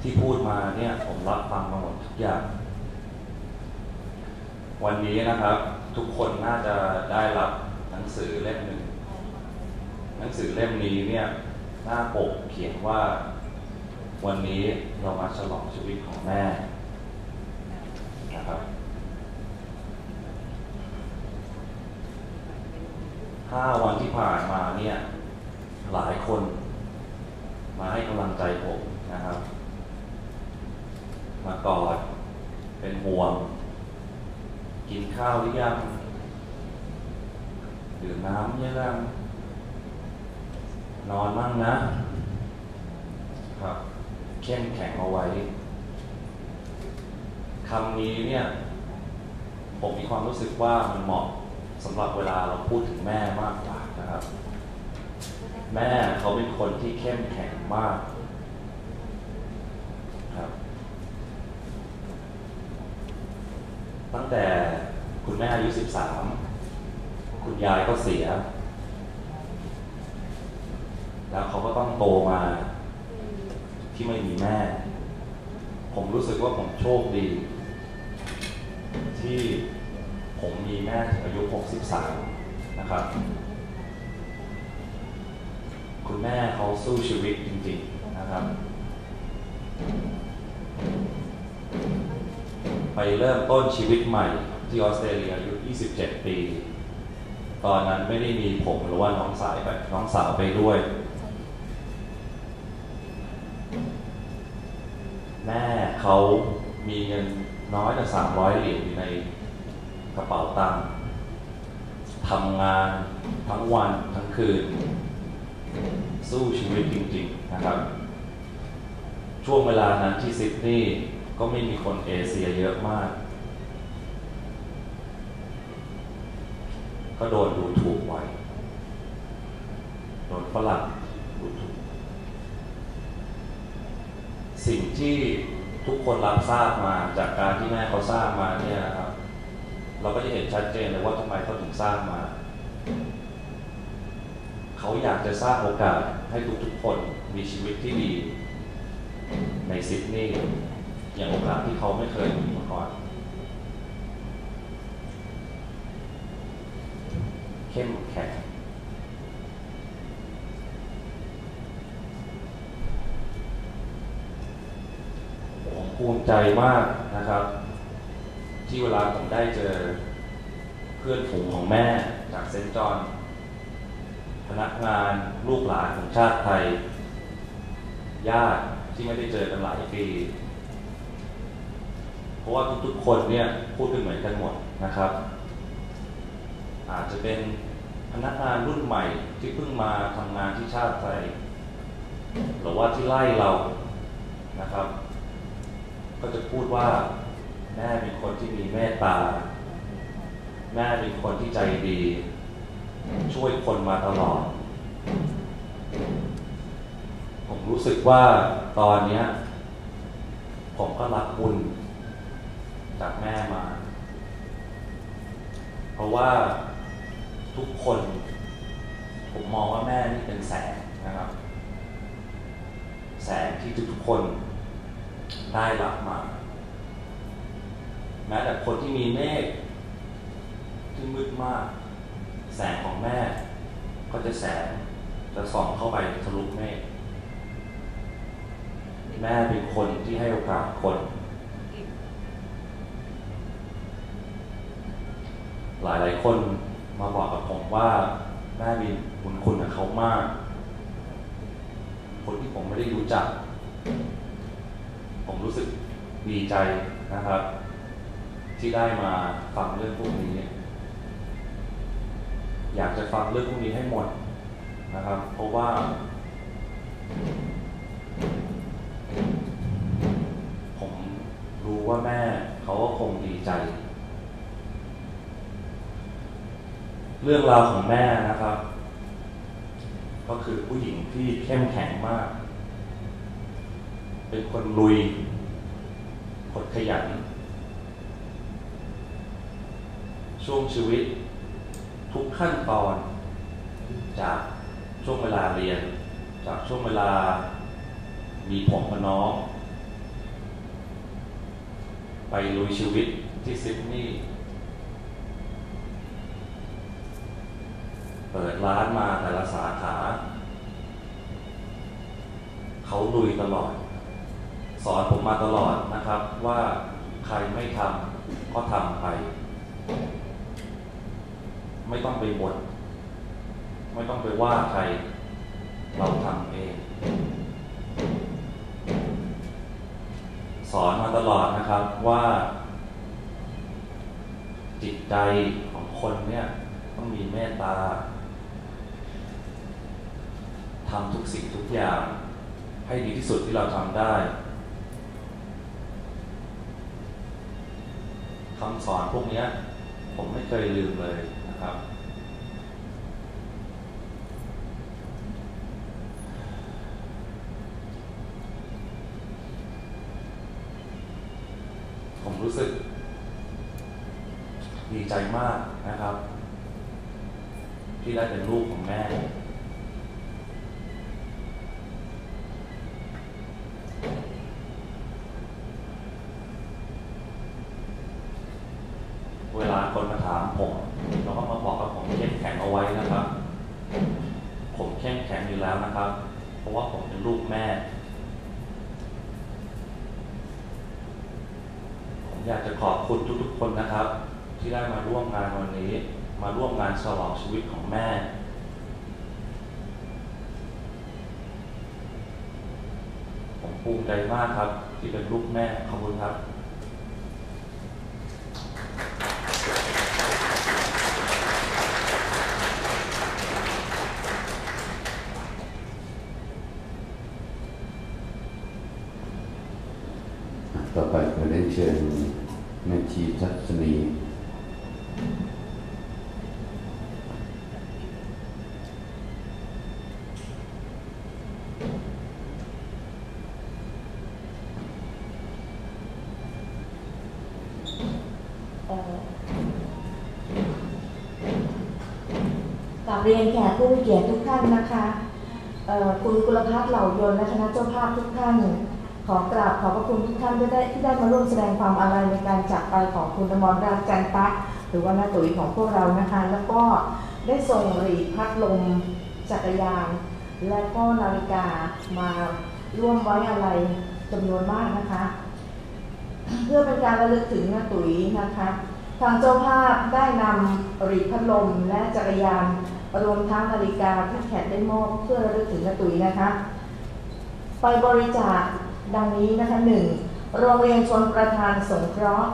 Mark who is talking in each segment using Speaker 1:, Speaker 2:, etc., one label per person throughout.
Speaker 1: ที่พูดมาเนี่ย ผมรับฟังมาหมดทุกอย่าง วันนี้นะครับ ทุกคนน่าจะได้รับหนังสือเล่มหนึ่งหนังสือเล่มนี้เนี่ย หน้าปกเขียนว่า วันนี้เรามาฉลองชีวิตของแม่นะครับห้าวันที่ผ่านมาเนี่ย หลายคน มาให้กำลังใจผมนะครับ มากอดเป็นห่วง กินข้าวหรือยังดื่มน้ำยังนอนมั่งนะครับ เข้มแข็งเอาไว้คำนี้เนี่ยผมมีความรู้สึกว่ามันเหมาะสำหรับเวลาเราพูดถึงแม่มากกว่านะครับ แม่เขาเป็นคนที่เข้มแข็งมากครับ ตั้งแต่คุณแม่อายุสิบสามคุณยายก็เสีย แล้วเขาก็ต้องโตมาที่ไม่มีแม่ ผมรู้สึกว่าผมโชคดี ที่ผมมีแม่ถึงอายุ 63 นะครับ คุณแม่เขาสู้ชีวิตจริงๆนะครับ ไปเริ่มต้นชีวิตใหม่ที่ออสเตรเลียอายุ 27 ปี ตอนนั้นไม่ได้มีผมหรือว่าน้องสายไปน้องสาวไปด้วย แม่เขามีเงินน้อยกว่าสามร้อยเหรียญอยู่ในกระเป๋าตังค์ทำงานทั้งวันทั้งคืน สู้ชีวิตจริงๆนะครับ ช่วงเวลานั้นที่ซิดนีย์ก็ไม่มีคนเอเชียเยอะมาก ก็โดนดูถูกไว้ โดนฝรั่งดูถูก สิ่งที่ทุกคนรับทราบมาจากการที่แม่เขาสร้างมาเนี่ยครับ เราก็จะเห็นชัดเจนเลยว่าทำไมเขาถึงสร้างมา เขาอยากจะสร้างโอกาส ให้ทุกๆคนมีชีวิตที่ดีในซิดนีย์อย่างโอกาสที่เขาไม่เคยมีมาก่อน เข้มแข็งผมภูมิใจมากนะครับ ที่เวลาผมได้เจอเพื่อนฝูงของแม่จากเซนต์จอห์น พนักงานลูกหลานของชาติไทย ญาติที่ไม่ได้เจอกันหลายปี เพราะว่าทุกๆคนเนี่ยพูดเป็นเหมือนกันหมดนะครับ อาจจะเป็นพนักงานรุ่นใหม่ที่เพิ่งมาทำงานที่ชาติไทย หรือว่าที่ไล่เรานะครับ ก็จะพูดว่าแม่เป็นคนที่มีเมตตา แม่เป็นคนที่ใจดี ช่วยคนมาตลอด ผมรู้สึกว่าตอนนี้ผมก็รับบุญจากแม่มา เพราะว่าทุกคน ผมมองว่าแม่นี่เป็นแสงนะครับ แสงที่ทุกๆคนได้รับมา แม้แต่คนที่มีเมฆที่มืดมาก แสงของแม่ ก็จะแสงจะส่องเข้าไปทะลุเมฆแม่เป็นคนที่ให้โอกาสคน หลายหลายคนมาบอกกับผมว่าแม่มีบุญคุณกับเขามาก คนที่ผมไม่ได้รู้จัก ผมรู้สึกดีใจนะครับ ที่ได้มาฟังเรื่องพวกนี้ อยากจะฟังเรื่องพวกนี้ให้หมดนะครับ เพราะว่า ผมรู้ว่าแม่เขาก็คงดีใจ เรื่องราวของแม่นะครับ ก็คือผู้หญิงที่เข้มแข็งมาก เป็นคนลุยคนขยัน ช่วงชีวิต ทุกขั้นตอน จากช่วงเวลาเรียน จากช่วงเวลามีผมกับน้อง ไปลุยชีวิตที่ซิดนีย์เปิดร้านมาแต่ละสาขา เขาลุยตลอด สอนผมมาตลอดนะครับว่าใครไม่ทำก็ทำไป ไม่ต้องไปบ่นไม่ต้องไปว่าใคร เราทำเอง สอนมาตลอดนะครับว่า จิตใจของคนเนี่ยต้องมีเมตตาทำทุกสิ่งทุกอย่าง ให้ดีที่สุดที่เราทำได้คำสอนพวกนี้ผมไม่เคยลืมเลย นะครับผมรู้สึก ดีใจมากนะครับ ที่ได้เป็นลูกของแม่ เวลาคนมาถามผมเราก็มาบอกว่าผมเข้มแข็งเอาไว้นะครับ ผมเข้มแข็งอยู่แล้วนะครับ เพราะว่าผมเป็นลูกแม่ ผมอยากจะขอบคุณทุกๆคนนะครับ ที่ได้มาร่วมงานวันนี้ มาร่วมงานฉลองชีวิตของแม่ ผมภูมิ ใจมากครับ ที่เป็นลูกแม่ขอบคุณครับ
Speaker 2: ต่อไปขอเรียนเชิญแม่ชีทัศนี
Speaker 3: เอ่อกราบเรียนแขกผู้มีเกียรติทุกท่านนะคะเอ่อคุณกุลพัฒน์เหล่า ยนต์และคณะเจ้าภาพทุกท่านขอกราบขอบพระคุณทุกท่านที่ได้ที่ได้มาร่วมแสดงความอาลัยในการจากไปของคุณอมรรัตน์จันตะหรือว่าน้าตุ๋ยของพวกเรานะคะ แล้วก็ได้ส่งหรีพัดลมจักรยาน และก็นาฬิกามาร่วมไว้อาลัยจำนวนมากนะคะ เพื่อเป็นการระลึกถึงน้าตุ๋ยนะคะ ทางเจ้าภาพได้นำหรีพัดลมและจักรยานรวมทั้งนาฬิกาที่แขกได้มอบเพื่อระลึกถึงน้าตุ๋ยนะคะ ไปบริจาคดังนี้นะคะหนึ่งโรงเรียนชนประทานสงเคราะห์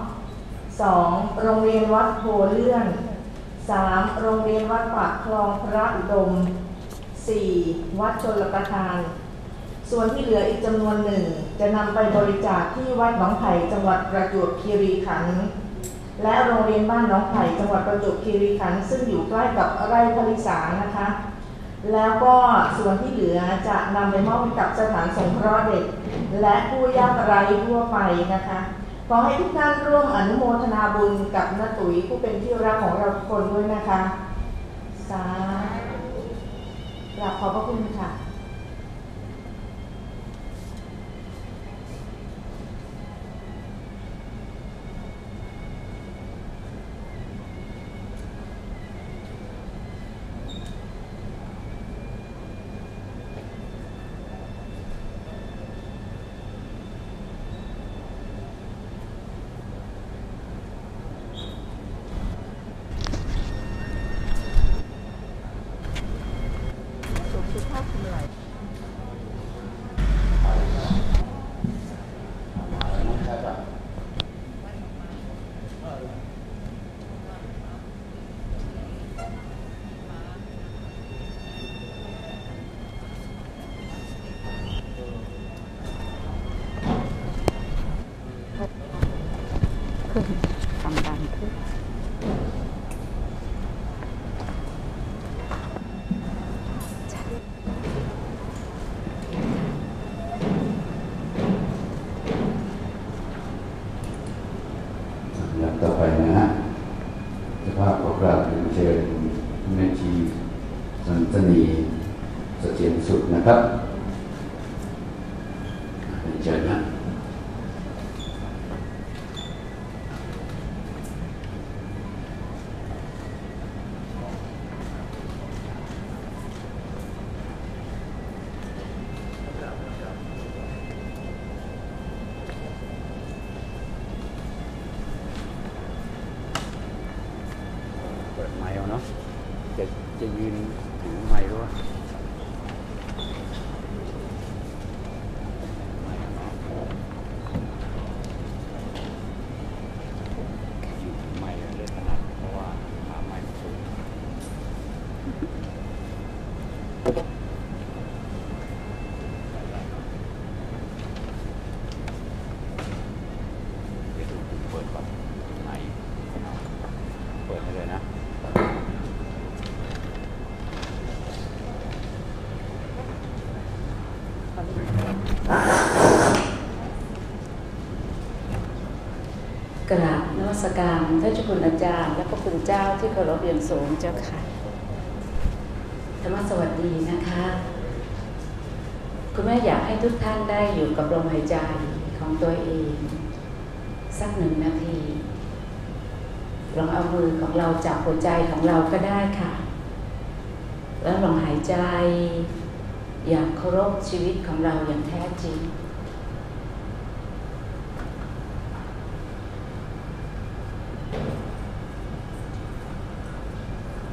Speaker 3: สองโรงเรียนวัดโพเลื่อนสามโรงเรียนวัดปากคลองพระอุดมสี่วัดชนประทาน ส่วนที่เหลืออีกจำนวนหนึ่ง จะนำไปบริจาคที่วัดหนองไผ่จังหวัดประจวบคีรีขันธ์และโรงเรียนบ้านหนองไผ่จังหวัดประจวบคีรีขันธ์ซึ่งอยู่ใกล้กับไร่พลิสานะคะ แล้วก็ส่วนที่เหลือจะนำไปมอบให้กับสถานสงเคราะห์เด็ก และผู้ยากไร้ทั่วไปนะคะ ขอให้ทุกท่านร่วมอนุโมทนาบุญกับน้าตุ๋ยผู้เป็นที่รักของเราทุกคนด้วยนะคะ สาธุกราบขอบพระคุณค่ะ
Speaker 4: จะจะยืนถือไมค์ด้วยไมค์เอาเนาะยืนถือไมค์เล่นถนัดเพราะว่าขาไมค์มันสูงเดี๋ยวดูดูเปิดก่อนไมค์เอาเปิดให้เลยนะ
Speaker 5: กราบนวั สการท่านเจ้าคุณอาจารย์ และพระคุณเจ้าที่เคารพเรียนสูงเจ้าค่ะธรรมสวัสดีนะคะ คุณแม่อยากให้ทุกท่านได้อยู่กับลมหายใจของตัวเอง สักหนึ่งนาทีลองเอามือของเราจับหัวใจของเราก็ได้ค่ะ แล้วลองหายใจ อย่างเคารพชีวิตของเราอย่างแท้จริง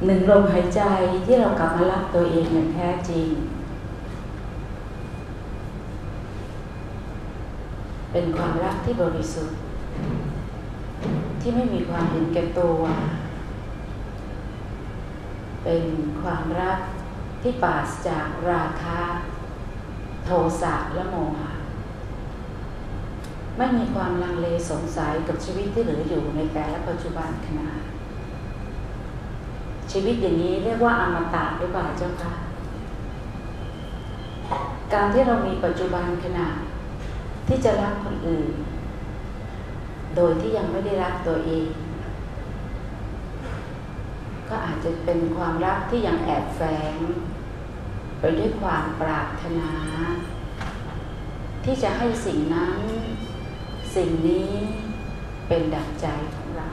Speaker 5: หนึ่งลมหายใจที่เรากลับมารักตัวเองอย่างแท้จริง เป็นความรักที่บริสุทธิ์ ที่ไม่มีความเห็นแก่ตัว เป็นความรักที่ปราศจากราคะ โทสะและโมหะไม่มีความลังเลสงสัยกับชีวิตที่เหลืออยู่ในแต่ละปัจจุบันขณะ ชีวิตอย่างนี้เรียกว่าอมตะหรือเปล่าเจ้าคะการที่เรามีปัจจุบันขณะที่จะรักคนอื่น โดยที่ยังไม่ได้รักตัวเอง ก็อาจจะเป็นความรักที่ยังแอบแฝงไปด้วยความปรารถนา ที่จะให้สิ่งนั้น สิ่งนี้เป็นดังใจของเรา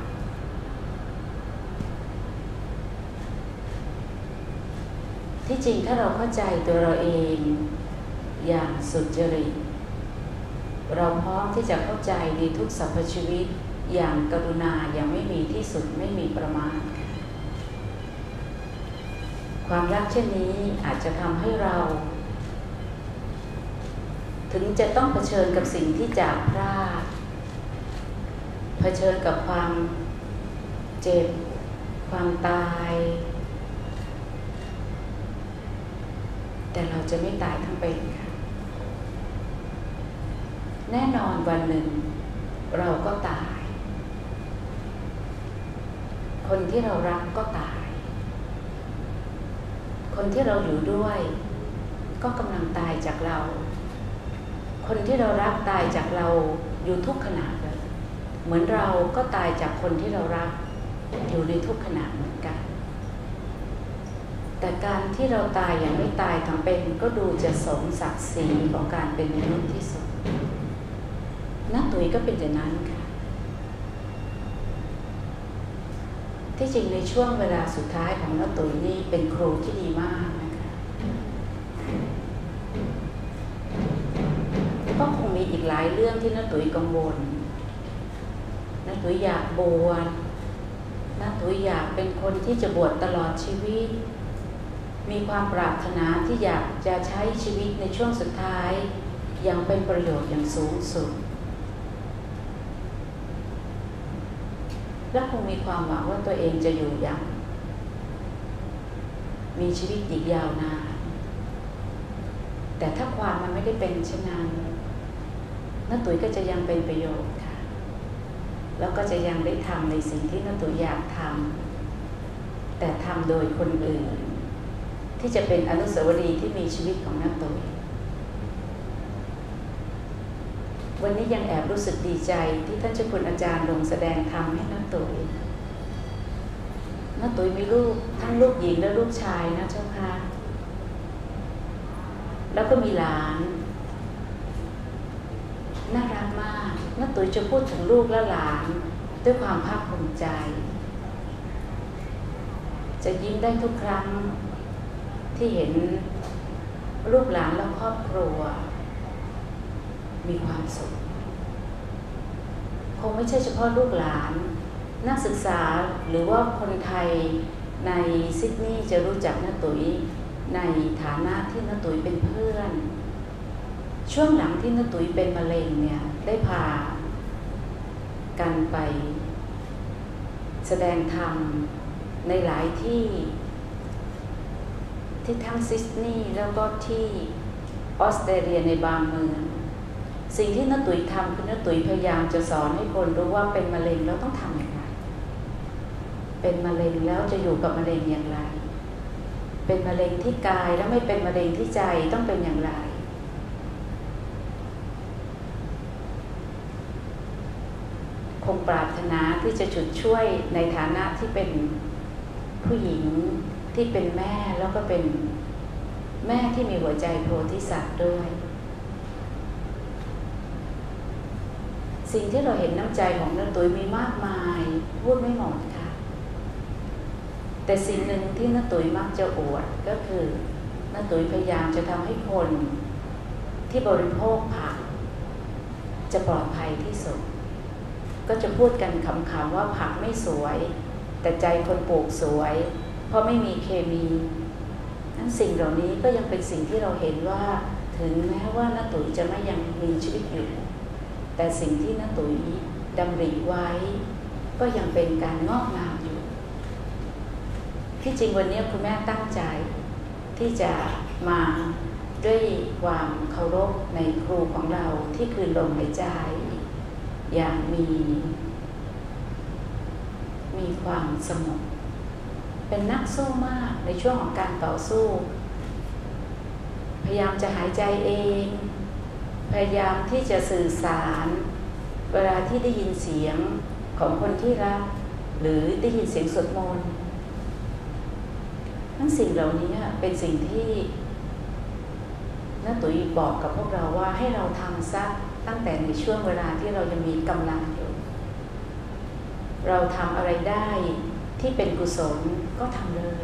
Speaker 5: ที่จริงถ้าเราเข้าใจตัวเราเองอย่างสุจริต เราพร้อมที่จะเข้าใจในทุกสรรพชีวิตอย่างกรุณาอย่างไม่มีที่สุดไม่มีประมาณ ความรักเช่นนี้อาจจะทำให้เรา ถึงจะต้องเผชิญกับสิ่งที่จากพลาดเผชิญกับความเจ็บ ความตาย แต่เราจะไม่ตายทั้งเป็นค่ะ แน่นอนวันหนึ่ง เราก็ตาย คนที่เรารักก็ตาย คนที่เราอยู่ด้วย ก็กำลังตายจากเรา คนที่เรารักตายจากเราอยู่ทุกขณะเลย เหมือนเราก็ตายจากคนที่เรารัก อยู่ในทุกขณะเหมือนกัน แต่การที่เราตายอย่างไม่ตายทั้งเป็นก็ดูจะสมศักดิ์ศรีของการเป็นมนุษย์ที่สุดนักตุยก็เป็นอย่างนั้นค่ะ ที่จริงในช่วงเวลาสุดท้ายของนักตุยนี่เป็นครูที่ดีมากนะคะก็คงมีอีกหลายเรื่องที่นักตุยกังวลนักตุยอยากบวชนักตุยอยากเป็นคนที่จะบวชตลอดชีวิต มีความปรารถนาที่อยากจะใช้ชีวิตในช่วงสุดท้าย อย่างเป็นประโยชน์อย่างสูงสุด และคงมีความหวังว่าตัวเองจะอยู่อย่าง มีชีวิตอีกยาวนานแต่ถ้าความมันไม่ได้เป็นเช่นนั้นน้าตุ๋ยก็จะยังเป็นประโยชน์ค่ะ แล้วก็จะยังได้ทำในสิ่งที่น้าตุ๋ยอยากทำแต่ทำโดยคนอื่น ที่จะเป็นอนุสาวรีย์ที่มีชีวิตของน้าตุ๋ยวันนี้ยังแอบรู้สึกดีใจที่ท่านเจ้าคุณอาจารย์ลงแสดงธรรมให้น้าตุ๋ยน้าตุ๋ยมีลูกทั้งลูกหญิงและลูกชายนะเจ้าค่ะ แล้วก็มีหลาน น่ารักมากน้าตุ๋ยจะพูดถึงลูกและหลานด้วยความภาคภูมิใจ จะยิ้มได้ทุกครั้ง ที่เห็นลูกหลานและครอบครัว มีความสุข คงไม่ใช่เฉพาะลูกหลาน นักศึกษาหรือว่าคนไทยในซิดนีย์จะรู้จักน้าตุ๋ยในฐานะที่น้าตุ๋ยเป็นเพื่อน ช่วงหลังที่น้าตุ๋ยเป็นมะเร็งเนี่ยได้พากันไป แสดงธรรมในหลายที่ ที่ทั้งซิดนีย์แล้วก็ที่ออสเตรเลียในบางเมือง สิ่งที่น้าตุ๋ยทำคือน้าตุ๋ยพยายามจะสอนให้คนรู้ว่าเป็นมะเร็งแล้วต้องทำอย่างไร เป็นมะเร็งแล้วจะอยู่กับมะเร็งอย่างไร เป็นมะเร็งที่กายแล้วไม่เป็นมะเร็งที่ใจต้องเป็นอย่างไรคงปรารถนาที่จะฉุดช่วยในฐานะที่เป็นผู้หญิง ที่เป็นแม่แล้วก็เป็นแม่ที่มีหัวใจโพธิสัตว์ด้วย สิ่งที่เราเห็นน้ำใจของน้าตุ้ยมีมากมายพูดไม่หมดค่ะ แต่สิ่งหนึ่งที่น้าตุ้ยมักจะอวดก็คือน้าตุ้ยพยายามจะทำให้คนที่บริโภคผัก จะปลอดภัยที่สุด ก็จะพูดกันคำๆว่าผักไม่สวย แต่ใจคนปลูกสวย ราะไม่มีเคมีนั้นสิ่งเหล่านี้ก็ยังเป็นสิ่งที่เราเห็นว่า ถึงแม้ว่าน้าตุ๋ยจะไม่ยังมีชีวิตอยู่ แต่สิ่งที่น้าตุ๋ยดำริไว้ ก็ยังเป็นการงอกงามอยู่ ที่จริงวันนี้คุณแม่ตั้งใจ ที่จะมาด้วยความเคารพในครูของเราที่คืนลมหายใจ อย่างมี มีความสงบ เป็นนักสู้มากในช่วงของการต่อสู้ พยายามจะหายใจเอง พยายามที่จะสื่อสาร เวลาที่ได้ยินเสียงของคนที่รัก หรือได้ยินเสียงสวดมนต์ทั้งสิ่งเหล่านี้เป็นสิ่งที่น้าตุ๋ยบอกกับพวกเราว่าให้เราทำซะตั้งแต่ในช่วงเวลาที่เรายังมีกำลังอยู่ เราทำอะไรได้ ที่เป็นกุศลก็ทำเลย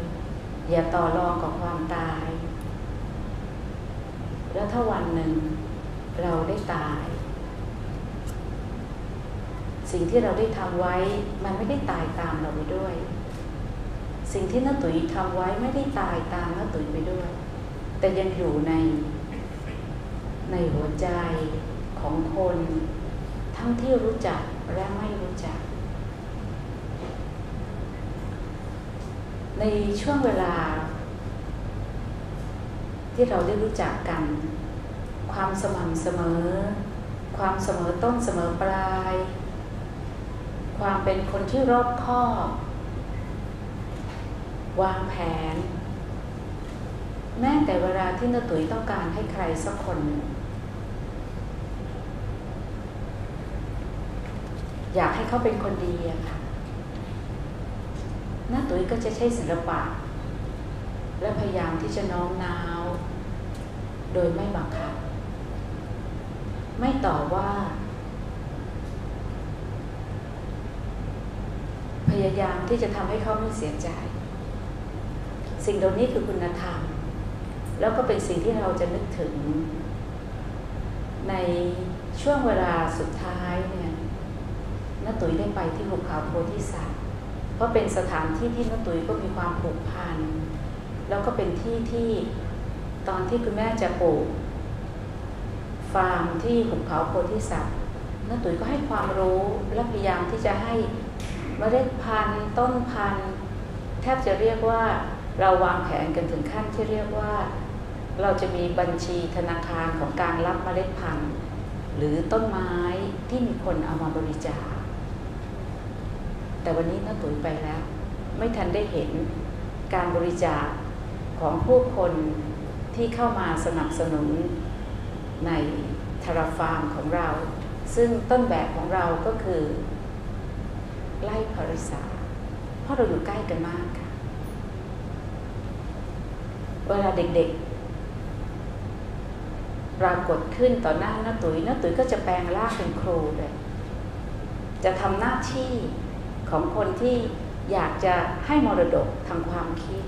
Speaker 5: อย่าต่อรองกับความตาย แล้วถ้าวันหนึ่งเราได้ตาย สิ่งที่เราได้ทำไว้มันไม่ได้ตายตามเราไปด้วย สิ่งที่น้าตุ๋ยทำไว้ไม่ได้ตายตามน้าตุ๋ยไปด้วย แต่ยังอยู่ในในหัวใจของคน ทั้งที่รู้จักและไม่รู้จัก ในช่วงเวลา ที่เราได้รู้จักกัน ความสม่ำเสมอ ความเสมอต้นเสมอปลาย ความเป็นคนที่รอบคอบวางแผน แม้แต่เวลาที่นาตุ๋ยต้องการให้ใครสักคนหนึ่งอยากให้เขาเป็นคนดีอะค่ะ น้าตุ๋ยก็จะใช้ศิลปะ และพยายามที่จะน้อมน้าว โดยไม่บังคับ ไม่ต่อว่า พยายามที่จะทำให้เขาไม่เสียใจ สิ่งเหล่านี้คือคุณธรรม แล้วก็เป็นสิ่งที่เราจะนึกถึง ในช่วงเวลาสุดท้ายเนี่ยน้าตุ๋ยได้ไปที่หุบเขาโพธิสัตว์ ราะเป็นสถานที่ที่น้าตุ๋ยก็มีความผูกพันแล้วก็เป็นที่ที่ตอนที่คุณแม่จะปลูกฟาร์มที่หุบเขาโพธิสัตว์น้าตุ๋ยก็ให้ความรู้และพยายามที่จะให้เมล็ดพันธุ์ต้นพันธุ์แทบจะเรียกว่าเราวางแผนกันถึงขั้นที่เรียกว่า เราจะมีบัญชีธนาคารของการรับเมล็ดพันธุ์ หรือต้นไม้ที่มีคนเอามาบริจาค แต่วันนี้น้าตุ๋ยไปแล้ว ไม่ทันได้เห็นการบริจาคของผู้คนที่เข้ามาสนับสนุนในทาราฟาร์มของเรา ซึ่งต้นแบบของเราก็คือไล่พริสาเพราะเราอยู่ใกล้กันมากค่ะ เวลาเด็กๆ ปรากฏขึ้นต่อหน้าน้าตุ๋ยน้าตุ๋ยก็จะแปลงร่างเป็นครูเลย จะทำหน้าที่ ของคนที่อยากจะให้มรดกทางความคิด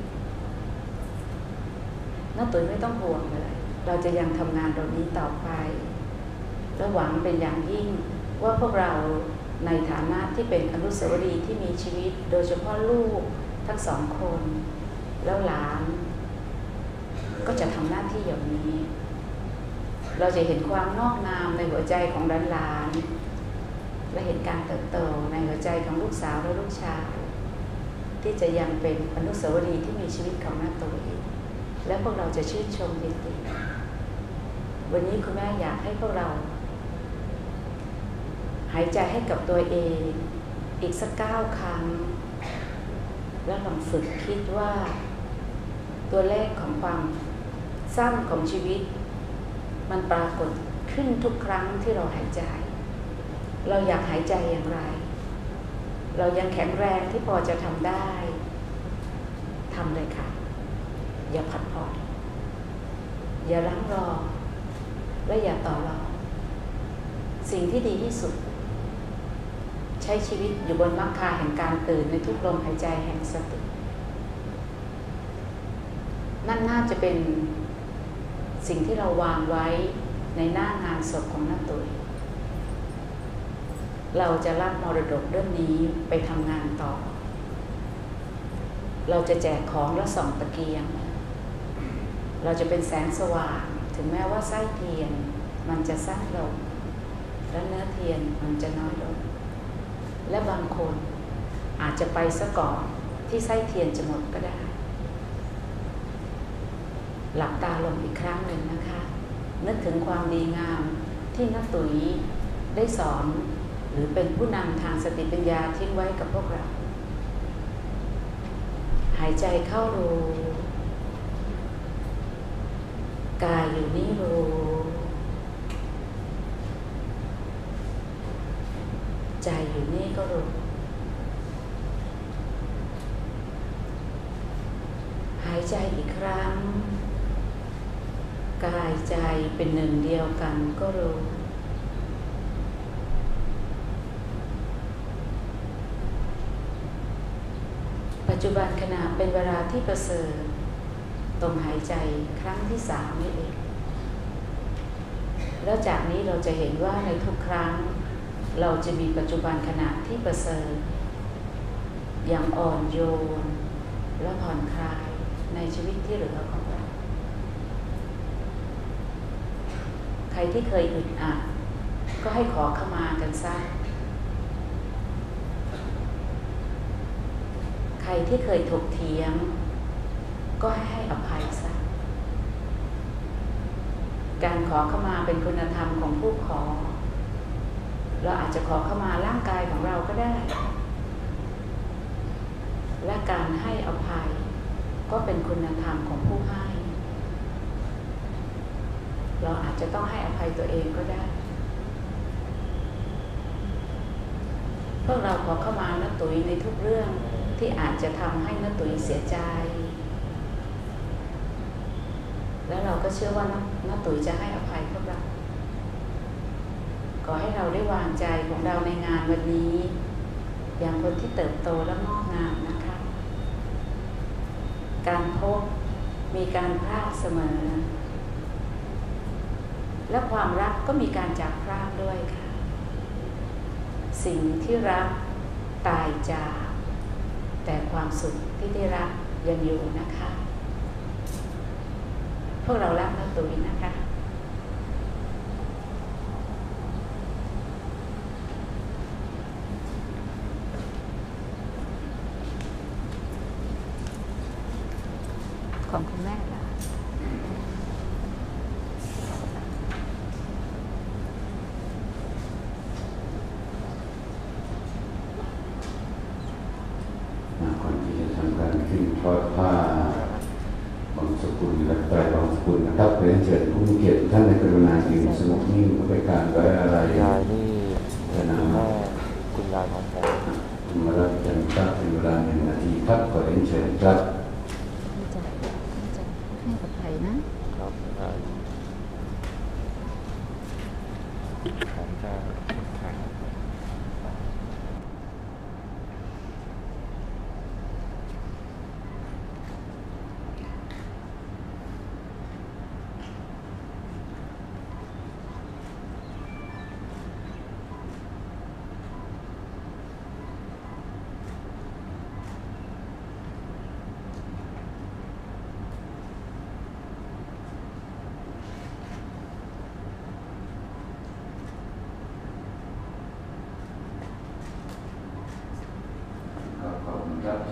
Speaker 5: น้าตุ๋ยไม่ต้องห่วงเลย เราจะยังทำงานตรงนี้ต่อไป และหวังเป็นอย่างยิ่งว่าพวกเราในฐานะที่เป็นอนุสาวรีย์ที่มีชีวิต โดยเฉพาะลูกทั้งสองคน แล้วหลาน ก็จะทำหน้าที่อย่างนี้ เราจะเห็นความงอกงามในหัวใจของหลานๆ และเห็นการเติบโตในหัวใจของลูกสาวและลูกชายที่จะยังเป็นอนุสาวรีย์ที่มีชีวิตของหน้าตัวเองและพวกเราจะชื่นชมยินดีวันนี้คุณแม่อยากให้พวกเรา หายใจให้กับตัวเองอีกสักเก้าครั้ง แล้วลองฝึกคิดว่า ตัวเลขของความสั้นของชีวิต มันปรากฏขึ้นทุกครั้งที่เราหายใจ เราอยากหายใจอย่างไร เรายังแข็งแรงที่พอจะทำได้ทำเลยค่ะ อย่าผัดผ่อนอย่าลังรอ และอย่าต่อรองสิ่งที่ดีที่สุด ใช้ชีวิตอยู่บนมรรคาแห่งการตื่นในทุกลมหายใจแห่งสติ นั่นน่าจะเป็นสิ่งที่เราวางไว้ในหน้างานศพของน้าตุย เราจะรับมรดกเรื่องนี้ไปทำงานต่อ เราจะแจกของและส่องตะเกียง เราจะเป็นแสงสว่าง ถึงแม้ว่าไส้เทียนมันจะสั้นลง และเนื้อเทียนมันจะน้อยลง และบางคนอาจจะไปซะก่อนที่ไส้เทียนจะหมดก็ได้ หลับตาลงอีกครั้งหนึ่งนะคะ นึกถึงความดีงามที่นักตุ๋ยได้สอน หรือเป็นผู้นำทางสติปัญญาทิ้งไว้กับพวกเรา หายใจเข้ารู้ กายอยู่นี่รู้ใจอยู่นี่ก็รู้หายใจอีกครั้ง กายใจเป็นหนึ่งเดียวกันก็รู้ จจุบันขณะเป็นเวลาที่ประเสริฐตรงหายใจครั้งที่สามนี่เอง แล้วจากนี้เราจะเห็นว่าในทุกครั้ง เราจะมีปัจจุบันขณะที่ประเสริฐอย่างอ่อนโยน และผ่อนคลายในชีวิตที่เหลือของเรา ใครที่เคยอึดอัดก็ให้ขอขมากันซะ ใครที่เคยถกเถียง ก็ให้ให้อภัยซะการขอเข้ามาเป็นคุณธรรมของผู้ขอ เราอาจจะขอเข้ามาร่างกายของเราก็ได้ และการให้อภัย ก็เป็นคุณธรรมของผู้ให้ เราอาจจะต้องให้อภัยตัวเองก็ได้พวกเราขอเข้ามาน้าตุ๋ยในทุกเรื่อง ที่อาจจะทำให้น้าตุ๋ยเสียใจ แล้วเราก็เชื่อว่าน้าน้าตุ๋ยจะให้อภัยพวกเราขอให้เราได้วางใจของเราในงานวันนี้ อย่างคนที่เติบโตและงอกงามนะคะ การพบมีการพลาดเสมอ และความรักก็มีการจากพลาดด้วยค่ะ สิ่งที่รักตายจาก แต่ความสุขที่ได้รับยังอยู่นะคะ พวกเรารักนั
Speaker 2: กตุ๋ยนะ
Speaker 6: คะ
Speaker 2: ของคุณแม่ละ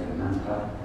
Speaker 2: れる何か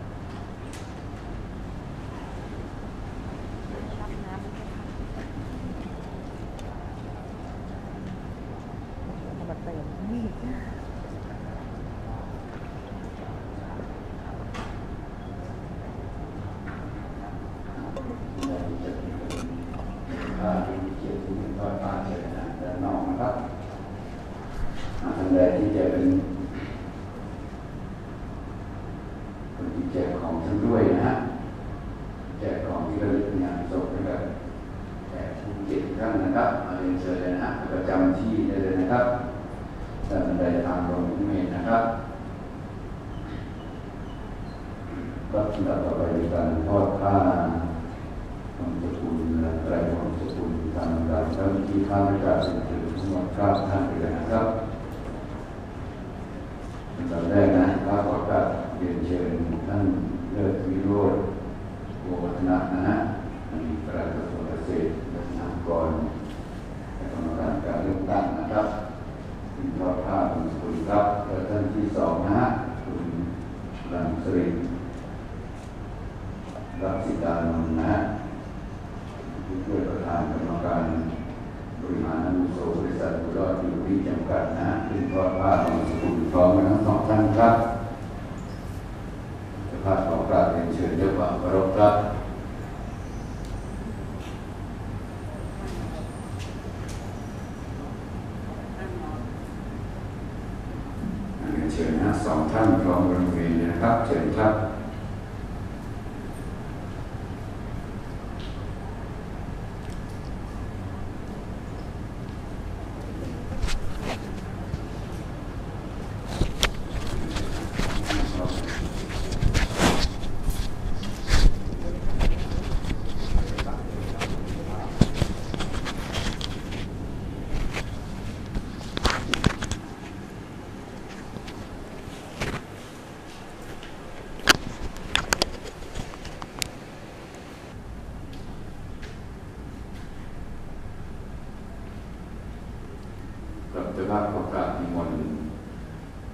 Speaker 2: พระชประกาศนิมนต์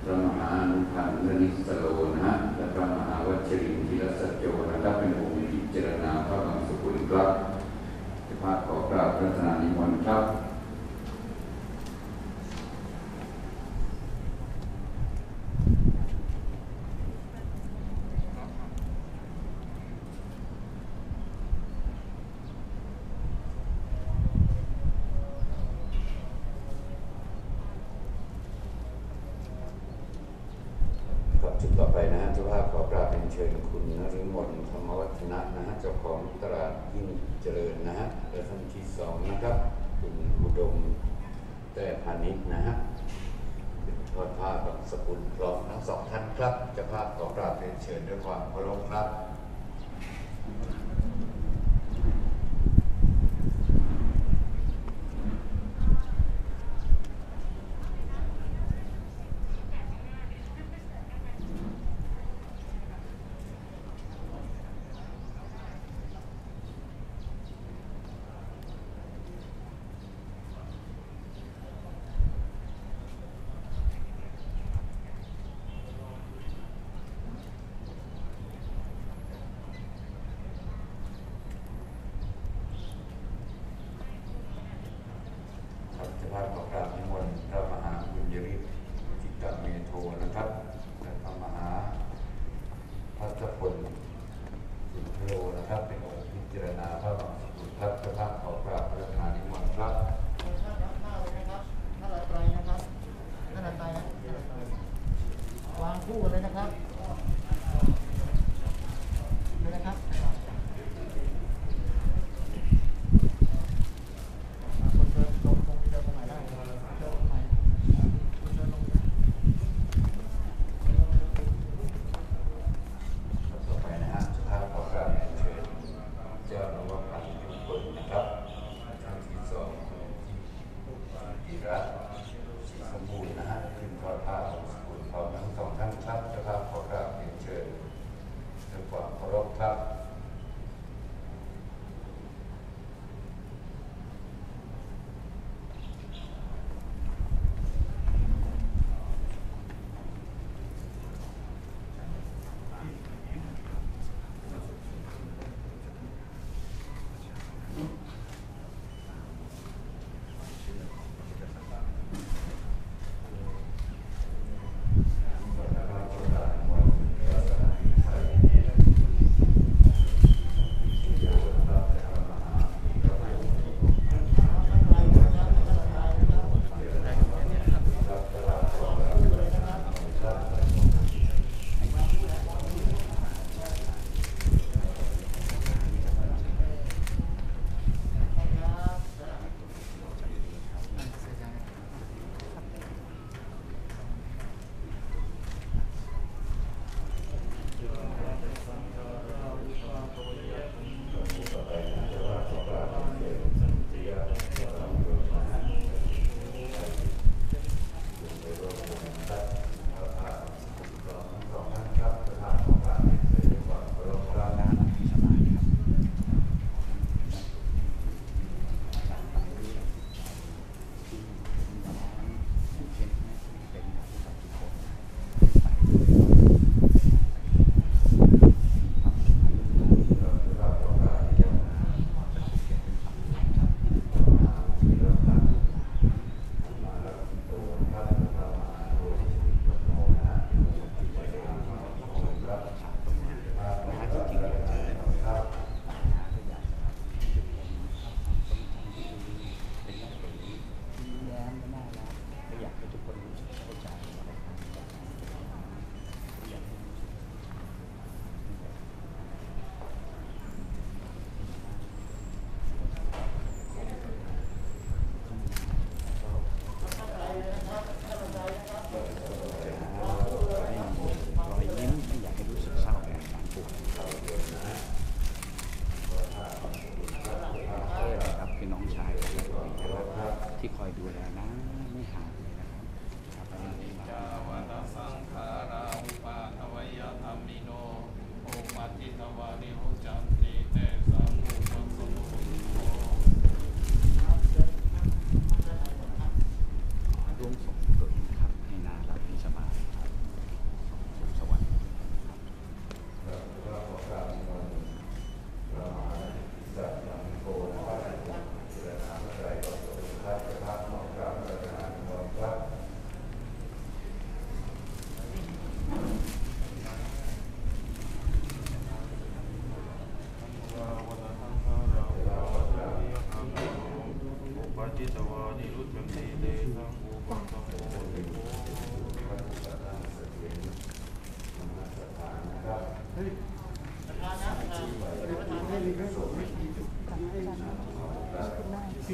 Speaker 2: พระมหานุพันธ์นิสโลนะและพระมหาวัชรินทิรสัจโยนะครัเป็นองค์พิจรณาพระบางสุขุลครับจะพาขอกราบพระนา presentarnos.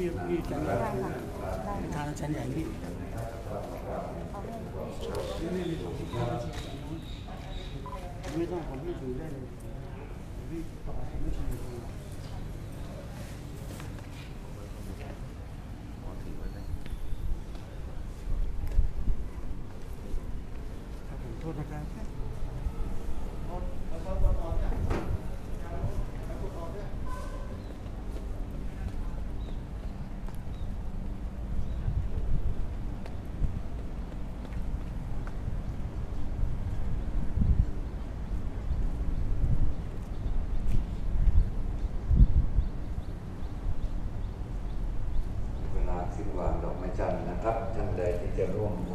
Speaker 2: พี่พี่จะได้ทานชั้นใหญ่พี่ไม่ต้องผมพี่ถือได้เลยพี่ต่อไม่ Yeah.